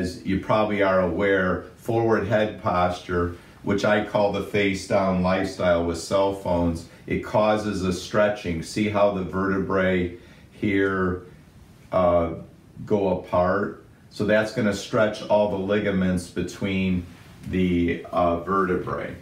as you probably are aware, forward head posture, which I call the face down lifestyle with cell phones, it causes a stretching. See how the vertebrae here uh, go apart? So that's going to stretch all the ligaments between the uh, vertebrae.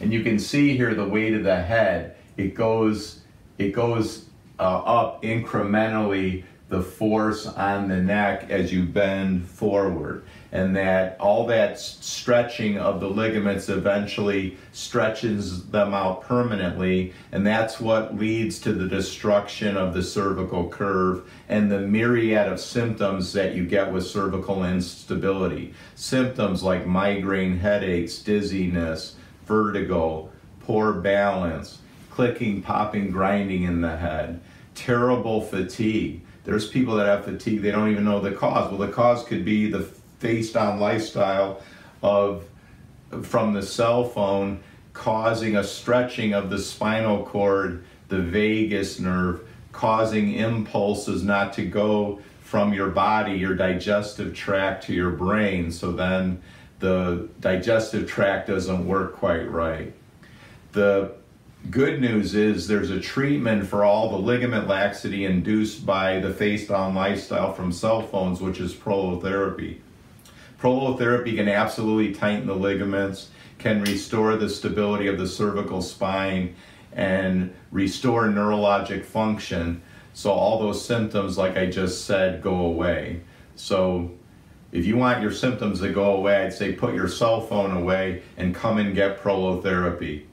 And you can see here the weight of the head, it goes, it goes uh, up incrementally the force on the neck as you bend forward. And that all that stretching of the ligaments eventually stretches them out permanently. And that's what leads to the destruction of the cervical curve and the myriad of symptoms that you get with cervical instability. Symptoms like migraine headaches dizziness vertigo poor balance clicking popping grinding in the head terrible fatigue there's people that have fatigue, they don't even know the cause. Well, the cause could be the face down lifestyle of from the cell phone causing a stretching of the spinal cord, the vagus nerve, causing impulses not to go from your body, your digestive tract to your brain. So then the digestive tract doesn't work quite right. The Good news is there's a treatment for all the ligament laxity induced by the face down lifestyle from cell phones, which is prolotherapy. Prolotherapy can absolutely tighten the ligaments, can restore the stability of the cervical spine, and restore neurologic function. So all those symptoms, like I just said, go away. So if you want your symptoms to go away, I'd say put your cell phone away and come and get prolotherapy.